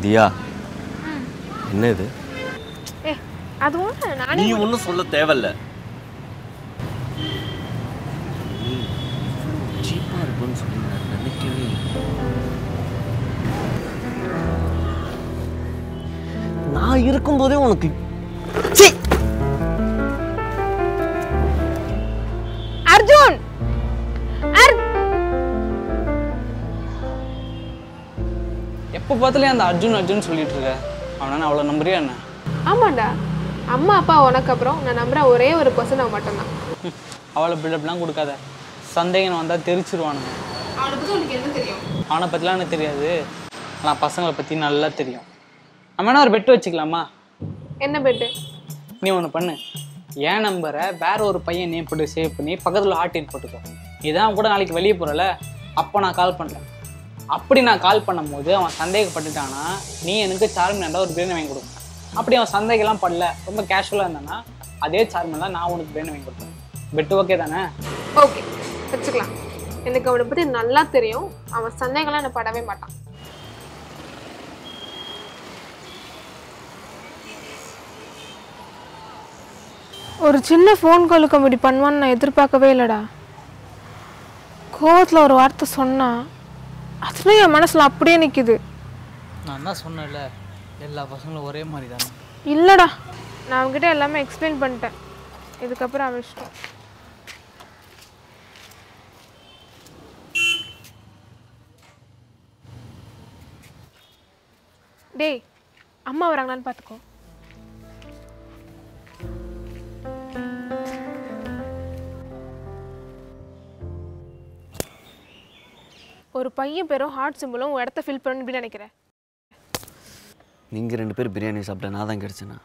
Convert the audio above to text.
தியா. என்ன இது ஏ அதுவும் நானே நீ ஒன்றும் சொல்ல தேவையில்ல. சீப்பாக இருக்கும்னு சொல்லி நான் நினைக்கவே நான் இருக்கும்போதே உனக்கு சீ! அர்ஜுன்! எப்போ பார்த்தாலே அந்த அர்ஜுன் அர்ஜுன் சொல்லிட்டு இருக்க அவனா அவ்வளோ நம்புறியா என்ன? ஆமாண்டா. அம்மா அப்பா உனக்கு அப்புறம் நான் நம்புற ஒரே ஒரு பர்சன் அவன் மட்டும்தான். அவளை பில்டப்லாம் கொடுக்காத. சந்தேகம் வந்தால் தெரிச்சிருவானுங்க. அவனை பற்றி உனக்கு என்ன தெரியும்? அவனை பற்றிலாம் எனக்கு தெரியாது. ஆனால் பசங்களை பற்றி நல்லா தெரியும். நம்ம ஒரு பெட்டு வச்சுக்கலாமா? என்ன பெட்டு நீ ஒன்று பண்ணு. என் நம்பரை வேற ஒரு பையன் நேம் போட்டு சேவ் பண்ணி பக்கத்தில் ஹார்ட் இன் போட்டுக்கோ. இதான் கூட நாளைக்கு வெளியே போகிறல அப்போ நான் கால் பண்ணுறேன் அப்படி நான் கால் பண்ணும்போது அவன் சந்தேகப்பட்டுட்டானா நீ எனக்கு சார்மினாண்டா ஒரு பிரியாணி வாங்கி கொடுப்பேன் அப்படி அவன் சந்தேகம்லாம் படல. ரொம்ப கேஷுவலாக இருந்தானா அதே சார்மினால நான் உனக்கு பிரியாணி வாங்கி கொடுப்பேன். பெட்டு ஓகே தானே? ஓகே வச்சுக்கலாம் எனக்கு அவனை பற்றி நல்லா தெரியும். அவன் சந்தேகம்லாம் என்ன படவே மாட்டான். ஒரு சின்ன ஃபோன் காலுக்கு அப்படி பண்ணுவான்னு நான் எதிர்பார்க்கவே இல்லைடா. கோவத்தில் ஒரு வார்த்தை சொன்னா அதுலேயும் என் மனசில் அப்படியே நிற்கிது நான் தான் சொன்னேன்ல எல்லா பசங்களும் ஒரே மாதிரி தானே இல்லைடா நான் அவன்கிட்ட எல்லாமே எக்ஸ்பிளைன் பண்ணிட்டேன். இதுக்கப்புறம் அவன் இஷ்டம். டேய் அம்மா வராங்களான்னு பார்த்துக்கோ ஒரு பையன் பேரும் ஹார்ட் சிம்பிளும் இடத்த ஃபில் பண்ணணும் அப்படின்னு நினைக்கிறேன் நீங்கள் ரெண்டு பேரும் பிரியாணி சாப்பிட்ட நான் தான் கிடச்சேண்ணா